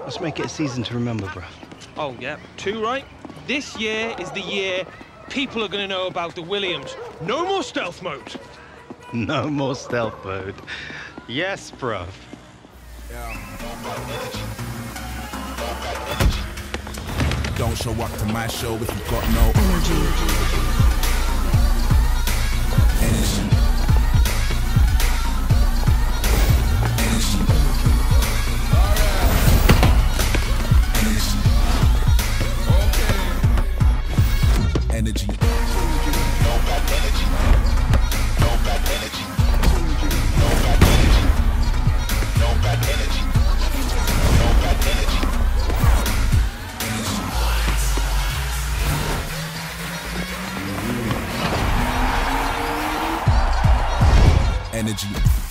Let's make it a season to remember, bruv. Oh, yeah. Two, right? This year is the year people are going to know about the Williams. No more stealth mode. No more stealth mode. Yes, bruv. Don't show up to my show if you got no energy. energy. Energy.